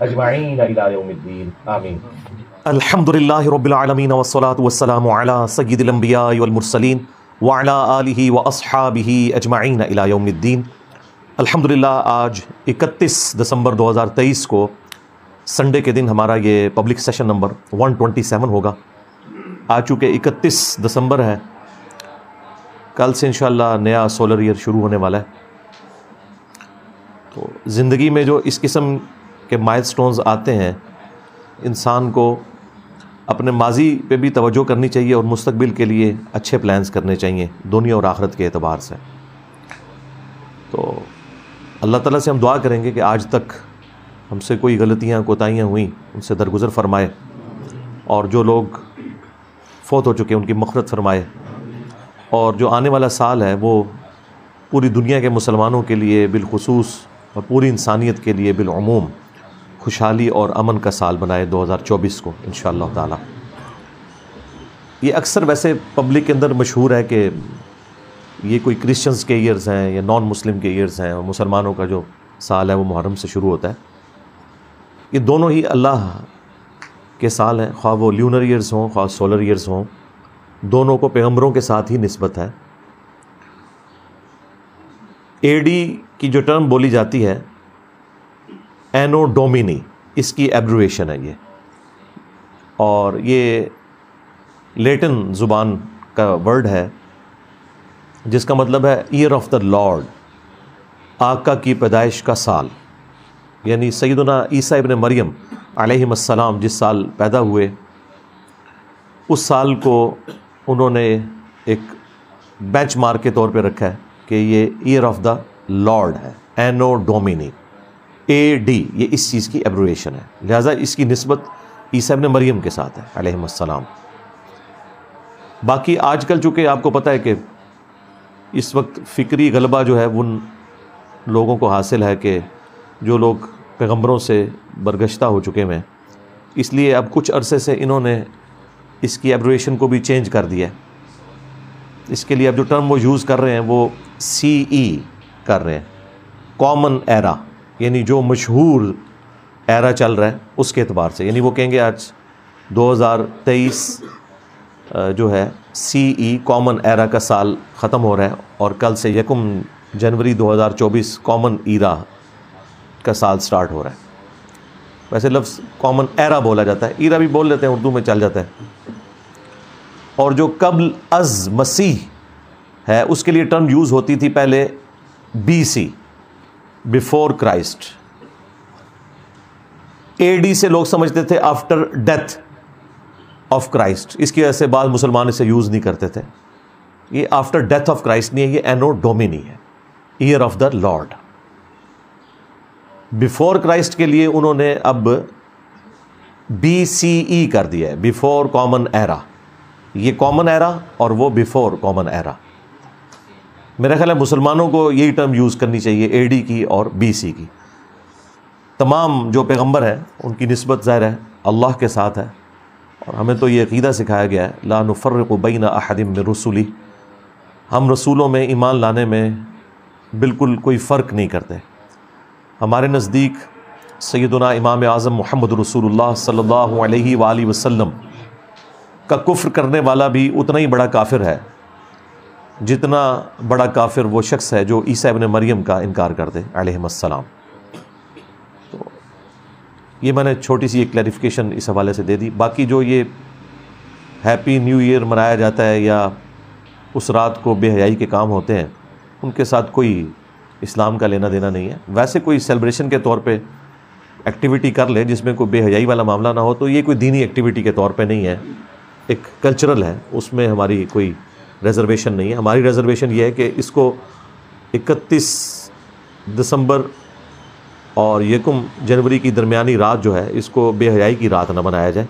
इला यौमिद्दीन आमीन अल्हम्दुलिल्लाहि रब्बिल आलमीन वस्सलातु वस्सलामु अला सय्यिदिल अंबिया वल मुरसलीन व अला आलिहि व अस्हाबिहि अजमईन इला यौमिद्दीन अल्हम्दुलिल्लाह आज 31 दिसंबर 2023 को संडे के दिन हमारा ये पब्लिक सेशन नंबर 127 होगा आ चुके 31 दिसंबर है कल से इंशाल्लाह नया सोलर ईयर शुरू होने वाला है तो ज़िंदगी में जो इस किस्म के माइलस्टोन्स आते हैं, इंसान को अपने माजी पे भी तवज्जो करनी चाहिए और मुस्तकबिल के लिए अच्छे प्लान्स करने चाहिए, दुनिया और आखरत के अतबार से। तो अल्लाह ताला से हम दुआ करेंगे कि आज तक हमसे कोई गलतियाँ, कोताहियाँ हुई, उनसे दरगुजर फरमाए और जो लोग फौत हो चुके उनकी मफरत फरमाए और जो आने वाला साल है, वो पूरी दुनिया के मुसलमानों के लिए बिलखसूस और पूरी इंसानियत के लिए बिलूम खुशहाली और अमन का साल बनाए 2024 को इन ताला। ये अक्सर वैसे पब्लिक के अंदर मशहूर है कि ये कोई क्रिश्चियंस के ईयर्स हैं या नॉन मुस्लिम के ईयर्स हैं और मुसलमानों का जो साल है वो मुहर्रम से शुरू होता है। ये दोनों ही अल्लाह के साल हैं, ख्वाह वो ल्यूनर ईयर्स हों, ख्वाह सोलर ईयर्स हों। दोनों को पैगम्बरों के साथ ही नस्बत है। एडी की जो टर्म बोली जाती है एनो डोमिनी इसकी एब्रुएशन है ये। और ये लेटिन ज़ुबान का वर्ड है, जिसका मतलब है ईयर ऑफ़ द लॉर्ड आका की पैदाइश का साल। यानी सैदना ईसा इबन मरियम अलैहिस्सलाम जिस साल पैदा हुए, उस साल को उन्होंने एक बेंच मार्क के तौर पे रखा है कि ये ईयर ऑफ़ द लॉर्ड है एनो डोमिनी ए डी ये इस चीज़ की एब्रुएशन है। लिहाजा इसकी नस्बत ईसा इबन मरियम के साथ है अलैहिस्सलाम बाकी आजकल चूँकि आपको पता है कि इस वक्त फ़िक्री गलबा जो है, उन लोगों को हासिल है कि जो लोग पैगम्बरों से बरगश्ता हो चुके हैं। इसलिए अब कुछ अरसे से इन्होंने इसकी एब्रुएशन को भी चेंज कर दिया है। इसके लिए अब जो टर्म वो यूज़ कर रहे हैं, वो सी ई कर रहे हैं। कॉमन एरा यानी जो मशहूर एरा चल रहा है, उसके अतबार से। यानी वो कहेंगे आज 2023 जो है सी ई कॉमन एरा का साल ख़त्म हो रहा है और कल से यकम जनवरी 2024 कॉमन ईरा का साल स्टार्ट हो रहा है। वैसे लफ्ज़ कॉमन एरा बोला जाता है। ईरा भी बोल लेते हैं, उर्दू में चल जाता है। और जो कबल अज मसीह है, उसके लिए टर्म यूज़ होती थी पहले B C before Christ. A D से लोग समझते थे आफ्टर डेथ ऑफ़ क्राइस्ट इसकी वजह से बाद मुसलमान इसे यूज़ नहीं करते थे। ये आफ्टर डेथ ऑफ़ क्राइस्ट नहीं है, ये एनो डोमिनी है। Year of the Lord before Christ के लिए उन्होंने अब बी सी ई कर दिया है बिफोर कॉमन एरा ये कॉमन एरा और वो बिफोर कॉमन एरा मेरा ख्याल है मुसलमानों को यही टर्म यूज़ करनी चाहिए ए डी की और बी सी की। तमाम जो पैगंबर हैं, उनकी नस्बत ज़ाहिर है, अल्लाह के साथ है। और हमें तो ये अकीदा सिखाया गया है, ला नुफ़र्रबैन अहदिम में रसूली। हम रसूलों में ईमान लाने में बिल्कुल कोई फ़र्क नहीं करते। हमारे नज़दीक सैदना इमाम आज़म मोहम्मद रसूलुल्लाह सल्लल्लाहु अलैहि वसल्लम का कुफ्र करने वाला भी उतना ही बड़ा काफिर है। जितना बड़ा काफिर वो शख्स है जो ईसा इबन मरियम का इनकार कर दे अलैहिस्सलाम तो ये मैंने छोटी सी एक क्लैरिफिकेशन इस हवाले से दे दी। बाकी जो ये हैप्पी न्यू ईयर मनाया जाता है या उस रात को बेहयाई के काम होते हैं, उनके साथ कोई इस्लाम का लेना देना नहीं है। वैसे कोई सेलिब्रेशन के तौर पे एक्टिविटी कर ले जिसमें कोई बेहयाई वाला मामला ना हो तो ये कोई दीनी एक्टिविटी के तौर पे नहीं है। एक कल्चरल है, उसमें हमारी कोई रिजर्वेशन नहीं है। हमारी रिजर्वेशन ये है कि इसको 31 दिसंबर और यकम जनवरी की दरमियानी रात जो है, इसको बेहयाई की रात ना बनाया जाए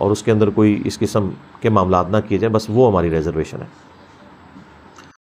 और उसके अंदर कोई इस किस्म के मामला ना किए जाए। बस वो हमारी रिजर्वेशन है।